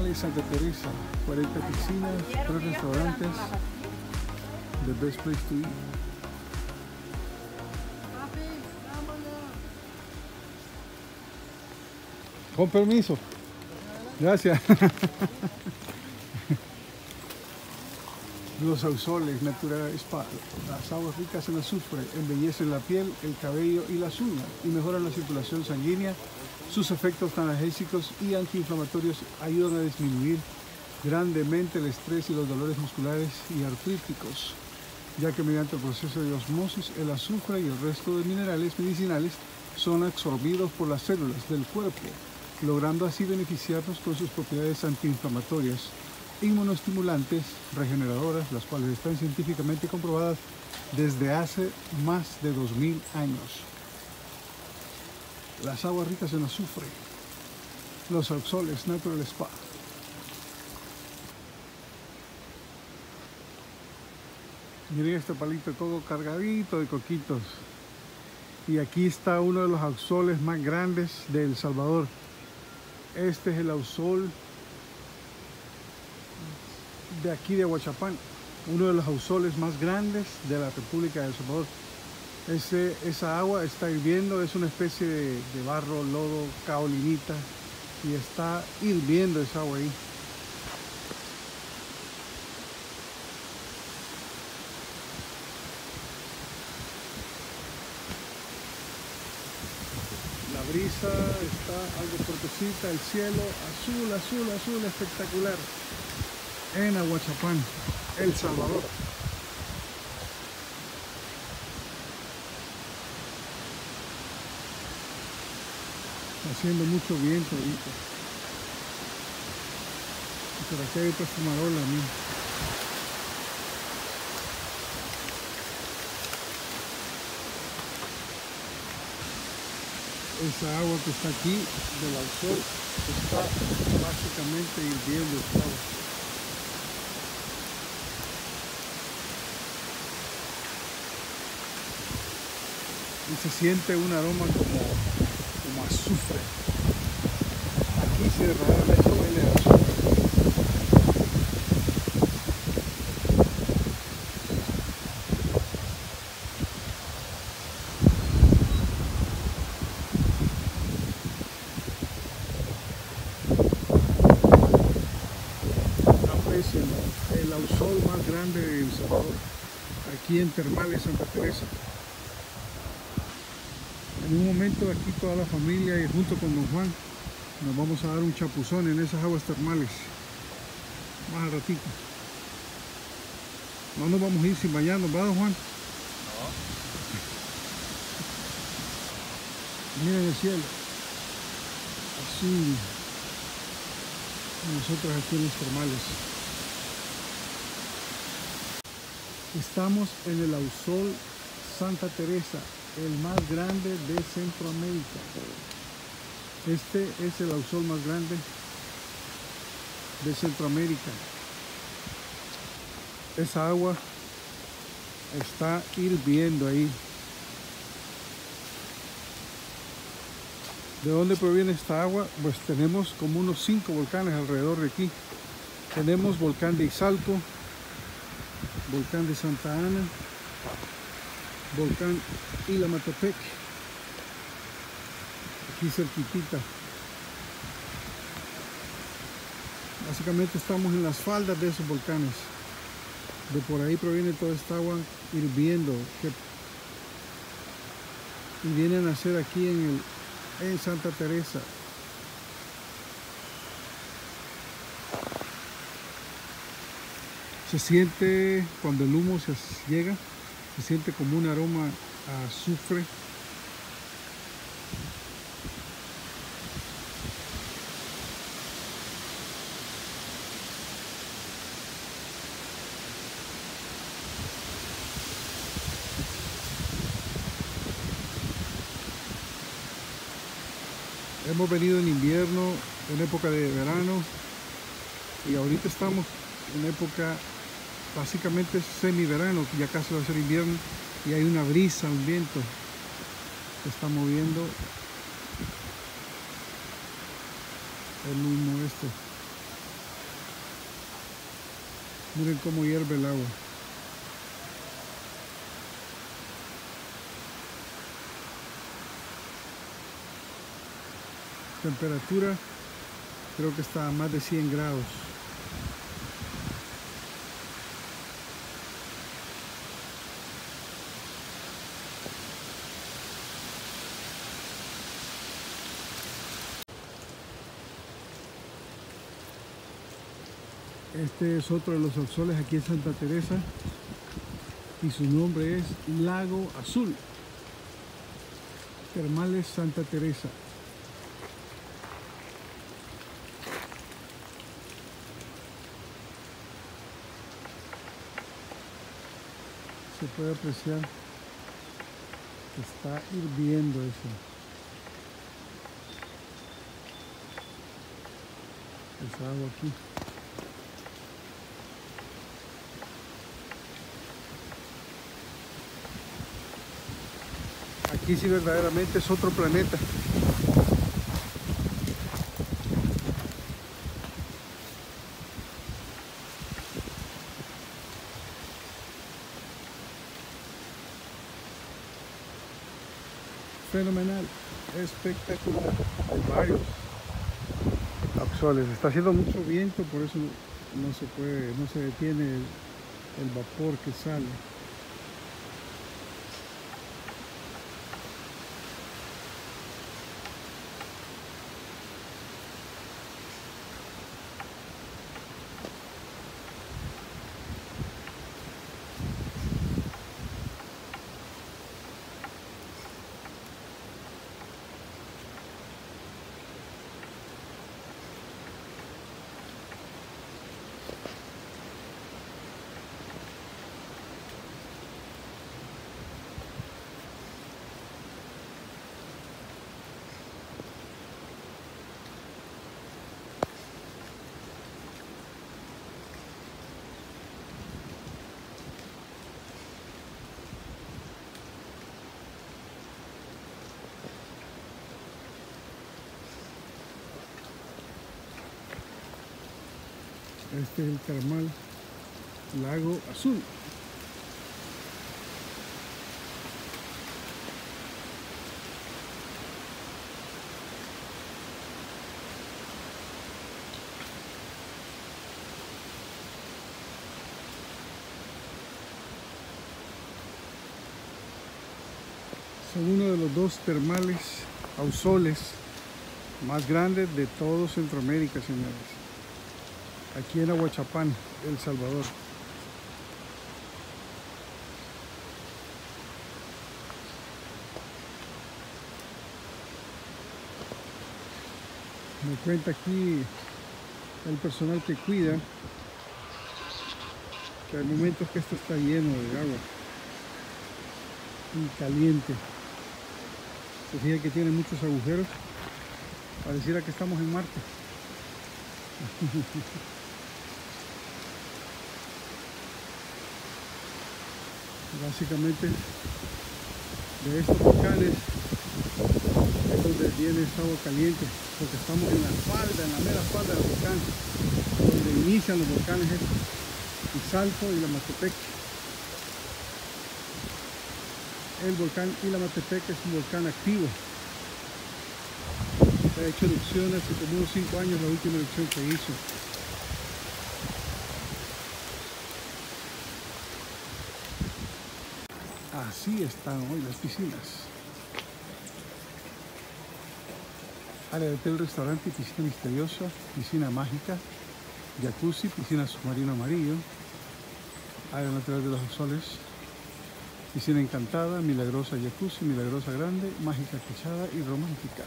Termales Santa Teresa, 40 piscinas, 3 restaurantes, the best place to eat. Con permiso. Gracias. Los ausoles Natural Spa. Las aguas ricas en azufre embellecen la piel, el cabello y las uñas y mejoran la circulación sanguínea. Sus efectos analgésicos y antiinflamatorios ayudan a disminuir grandemente el estrés y los dolores musculares y artríticos, ya que mediante el proceso de osmosis el azufre y el resto de minerales medicinales son absorbidos por las células del cuerpo, logrando así beneficiarnos con sus propiedades antiinflamatorias inmunoestimulantes regeneradoras, las cuales están científicamente comprobadas desde hace más de 2000 años. Las aguas ricas en azufre, los auxoles Natural Spa. Miren este palito todo cargadito de coquitos. Y aquí está uno de los auxoles más grandes de El Salvador. Este es el ausol de aquí de Huachapán, uno de los ausoles más grandes de la República de El Salvador. Esa agua está hirviendo, es una especie de, de barro, lodo, caolinita, y está hirviendo esa agua ahí. La brisa está algo fuertecita, el cielo azul, azul, azul, espectacular en Aguachapán, El Salvador. Haciendo mucho viento ahorita. Y por aquí hay otra fumarola, mí. Esa agua que está aquí del sol está básicamente hirviendo esta agua. y se siente un aroma como azufre. Aquí se realmente huele a azufre. Aprecien el ausol más grande de El Salvador, aquí en Termales Santa Teresa. En un momento aquí toda la familia y junto con don Juan nos vamos a dar un chapuzón en esas aguas termales. Más al ratito. No nos vamos a ir sin bañarnos, ¿verdad don Juan? No. Miren el cielo. Así. Nosotros aquí en los termales. Estamos en el Ausol Santa Teresa, el más grande de Centroamérica. Este es el ausol más grande de Centroamérica. Esa agua está hirviendo ahí. ¿De dónde proviene esta agua? Pues tenemos como unos cinco volcanes alrededor de aquí. Tenemos volcán de Izalco, volcán de Santa Ana, volcán Ilamatepec, aquí cerquitita. Básicamente estamos en las faldas de esos volcanes. De por ahí proviene toda esta agua hirviendo y viene a nacer aquí en, el, en Santa Teresa. Se siente cuando el humo se llega, se siente como un aroma a azufre. Hemos venido en invierno, en época de verano y ahorita estamos en época básicamente semi-verano, ya casi va a ser invierno, y hay una brisa, un viento que está moviendo el humo este. Miren cómo hierve el agua. Temperatura creo que está a más de 100 grados. Este es otro de los soles aquí en Santa Teresa y su nombre es Lago Azul. Termales Santa Teresa. Se puede apreciar que está hirviendo eso. Esa agua aquí. Aquí sí verdaderamente es otro planeta. Fenomenal, espectacular. Hay varios Está haciendo mucho viento, por eso no se puede, no se detiene el, el vapor que sale. Este es el termal Lago Azul. Son uno de los dos termales ausoles más grandes de todo Centroamérica, señores aquí en Aguachapán, El Salvador. Me cuenta aquí el personal que cuida que hay momentos que esto está lleno de agua y caliente. Se fija que tiene muchos agujeros. Pareciera que estamos en Marte. básicamente de estos volcanes es donde viene esta agua caliente porque estamos en la falda, en la mera falda del volcán donde inician los volcanes el Salto y la Matepec. El volcán Ilamatepec es un volcán activo. Ha hecho erupciones hace como unos 5 años la última erupción que hizo Así están hoy las piscinas. Área de hotel, restaurante, piscina misteriosa, piscina mágica, jacuzzi, piscina submarino amarillo, área natural de los soles, piscina encantada, milagrosa jacuzzi, milagrosa grande, mágica quechada y romántica.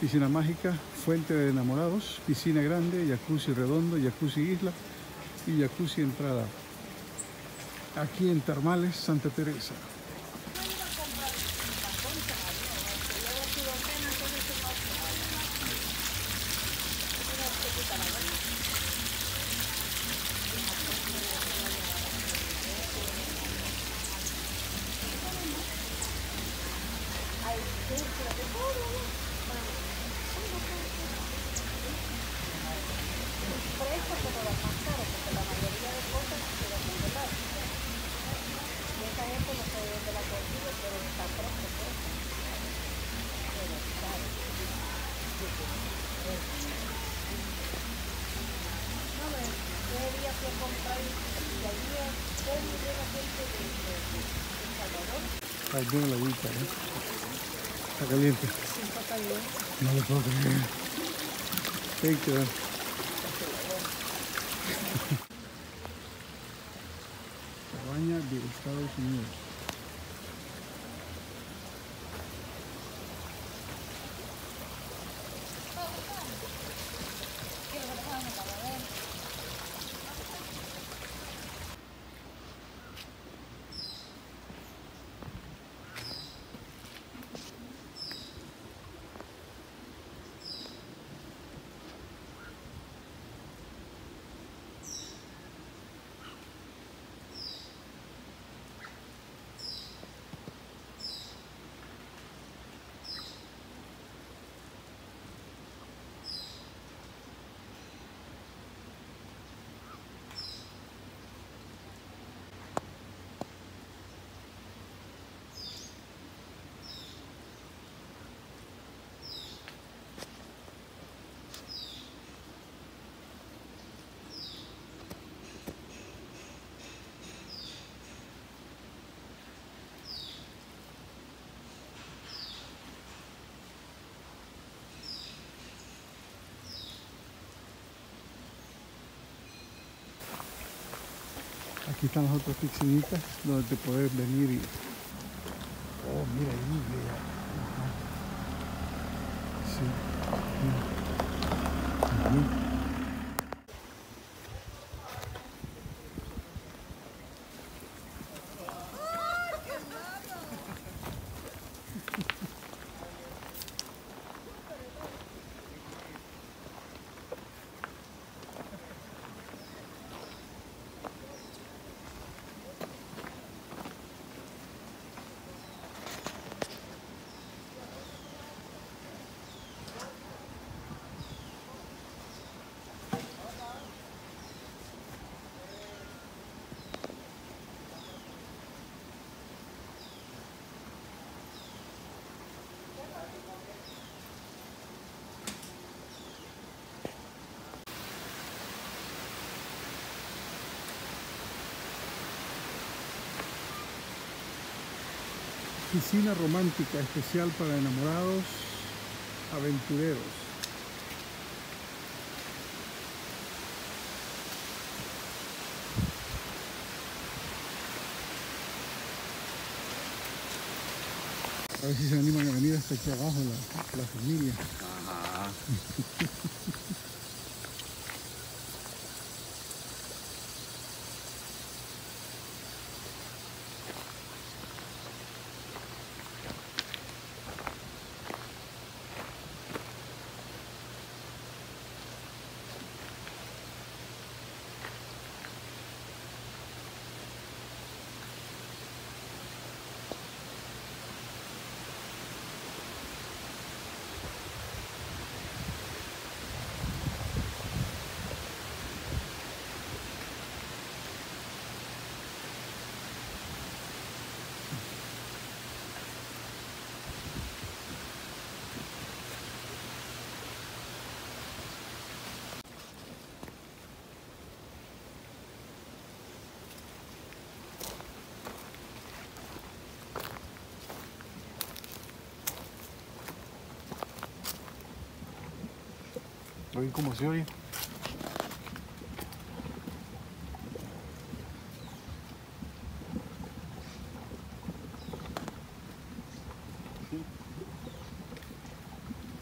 Piscina mágica, fuente de enamorados, piscina grande, jacuzzi redondo, jacuzzi isla y jacuzzi entrada aquí en Termales Santa Teresa. Ahí viene la agüita, ¿eh? Está caliente. No lo puedo creer. Thank you. Cabaña de Estados Unidos. Aquí están las otras piscinitas donde te puedes venir y... Oh, mira ahí, mira. Ajá. Sí. Mira. Ujú. Piscina romántica especial para enamorados, aventureros. A ver si se animan a venir hasta aquí abajo la, la familia. Ajá. Oye, ¿cómo se oye?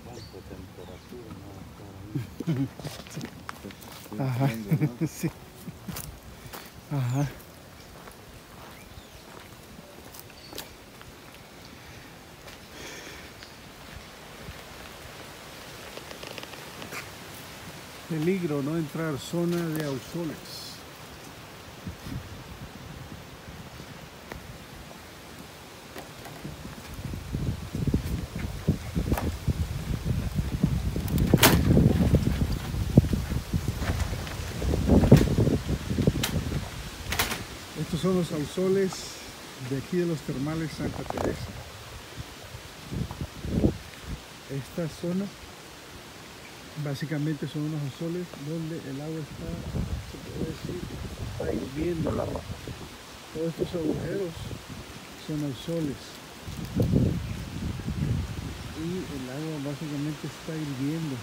¿Cuánta temperatura? No, por ahí. Ajá. Entiendo, ¿no? sí. Ajá. Peligro no entrar zona de ausoles. Estos son los ausoles de aquí de los termales Santa Teresa. Esta zona básicamente son unos soles donde el agua está, se puede decir, está hirviendo. Todos estos agujeros son soles y el agua básicamente está hirviendo.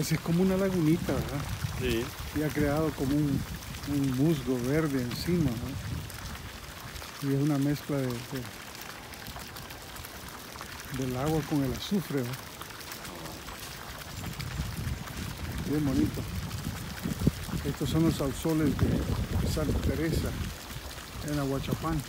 Es como una lagunita, ¿verdad? Sí. Y ha creado como un, un musgo verde encima, ¿no? Y es una mezcla de, de- del agua con el azufre, ¿verdad? Bien bonito. Estos son los sausoles de Santa Teresa en Aguachapán.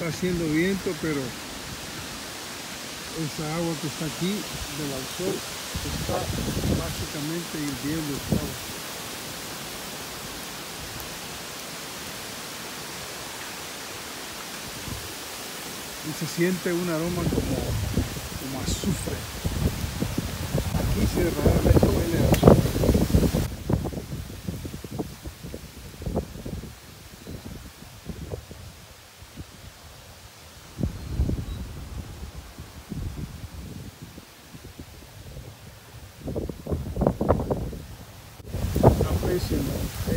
Está haciendo viento, pero esa agua que está aquí del sol está básicamente hirviendo el agua. Y se siente un aroma como, como azufre. Aquí se realmente huele a azufre. aprecien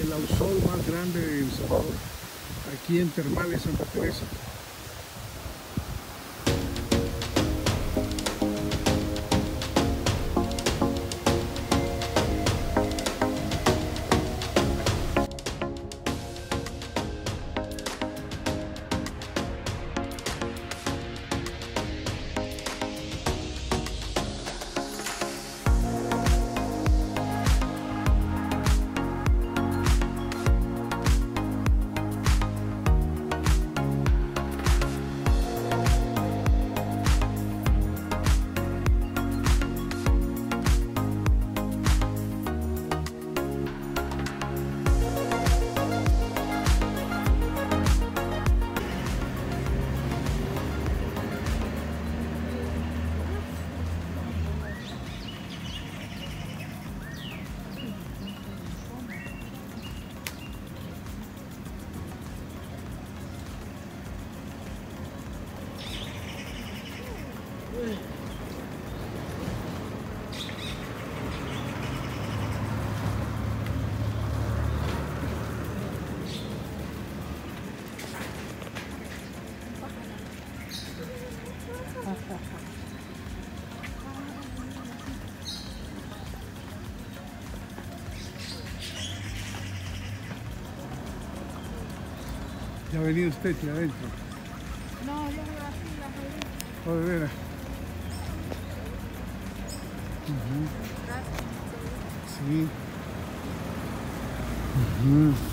el ausol más grande de El Salvador, aquí en Termales Santa Teresa. Venido usted aquí adentro. No, yo voy así, la Oh, de veras. Sí. Ujú. Nuestro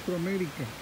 Centroamérica.